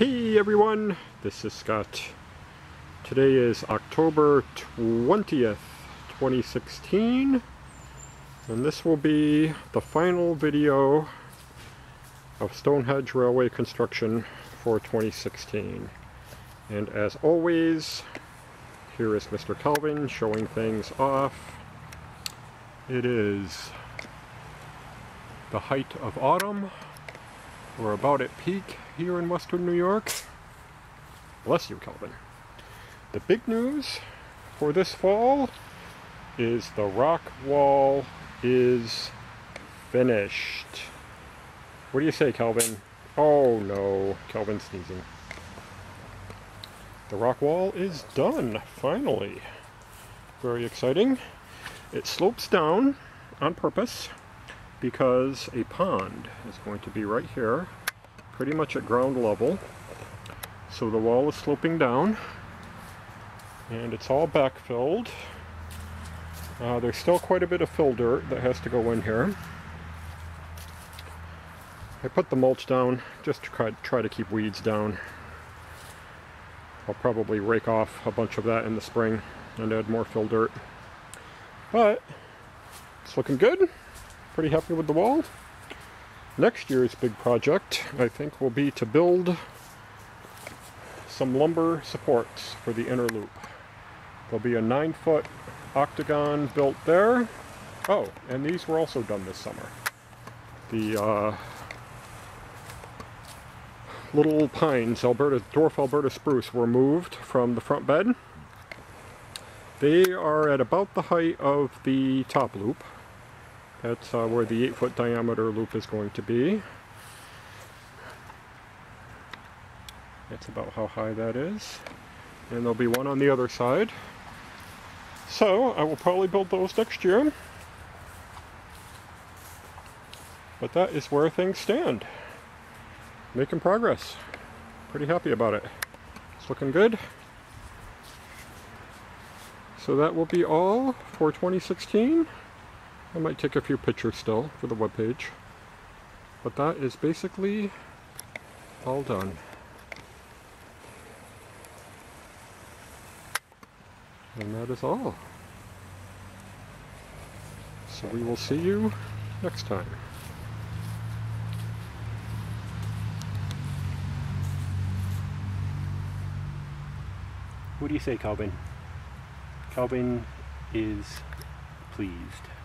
Hey everyone, this is Scott. Today is October 20th, 2016, and this will be the final video of Stonehedge Railway construction for 2016. And as always, here is Mr. Calvin showing things off. It is the height of autumn. We're about at peak here in western New York. Bless you, Kelvin. The big news for this fall is the rock wall is finished. What do you say, Kelvin? Oh no, Calvin sneezing. The rock wall is done, finally. Very exciting. It slopes down on purpose because a pond is going to be right here, pretty much at ground level. So the wall is sloping down and it's all backfilled. Uh, there's still quite a bit of fill dirt that has to go in here. I put the mulch down just to try, try to keep weeds down. I'll probably rake off a bunch of that in the spring and add more fill dirt. But it's looking good. Pretty happy with the wall. Next year's big project, I think, will be to build some lumber supports for the inner loop. There'll be a nine foot octagon built there. Oh, and these were also done this summer. The uh, little pines, Alberta, dwarf Alberta spruce, were moved from the front bed. They are at about the height of the top loop. That's uh, where the 8 foot diameter loop is going to be. That's about how high that is. And there'll be one on the other side. So I will probably build those next year. But that is where things stand. Making progress. Pretty happy about it. It's looking good. So that will be all for 2016. I might take a few pictures still for the webpage. But that is basically all done. And that is all. So we will see you next time. What do you say, Calvin? Calvin is pleased.